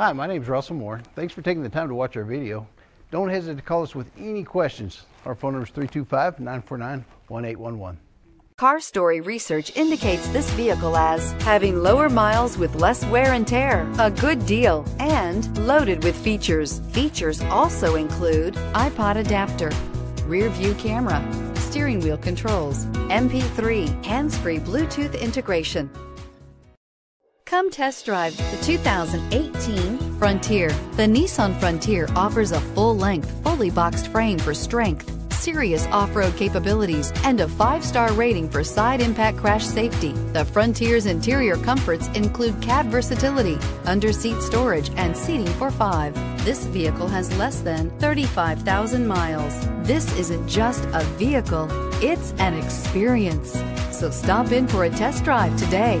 Hi, my name is Russell Moore. Thanks for taking the time to watch our video. Don't hesitate to call us with any questions. Our phone number is 325 949 1811. Car Story research indicates this vehicle as having lower miles with less wear and tear, a good deal, and loaded with features. Features also include iPod adapter, rear view camera, steering wheel controls, MP3, hands-free Bluetooth integration, Come test drive the 2018 Frontier. The Nissan Frontier offers a full-length, fully boxed frame for strength, serious off-road capabilities, and a five-star rating for side impact crash safety. The Frontier's interior comforts include cab versatility, under-seat storage, and seating for five. This vehicle has less than 35,000 miles. This isn't just a vehicle, it's an experience. So stop in for a test drive today.